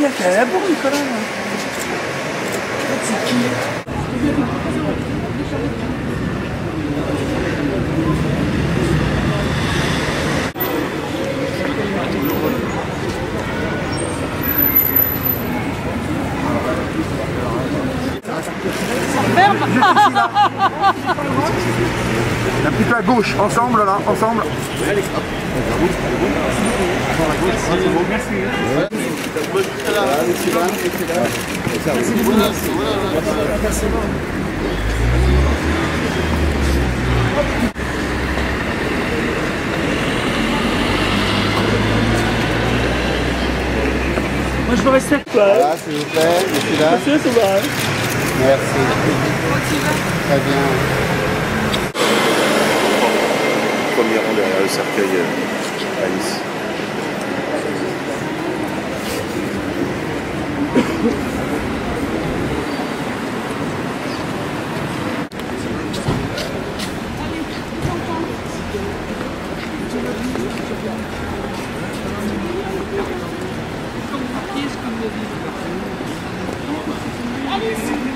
il y a qu'à la bourre, Nicolas. là. C'est qui Un petit peu à gauche, ensemble là, ensemble. Moi, je veux rester. Voilà, s'il vous plaît, ici là. Monsieur, c'est vrai. Merci. Très bien. Premier rang derrière le cercueil euh, à Nice. Allez,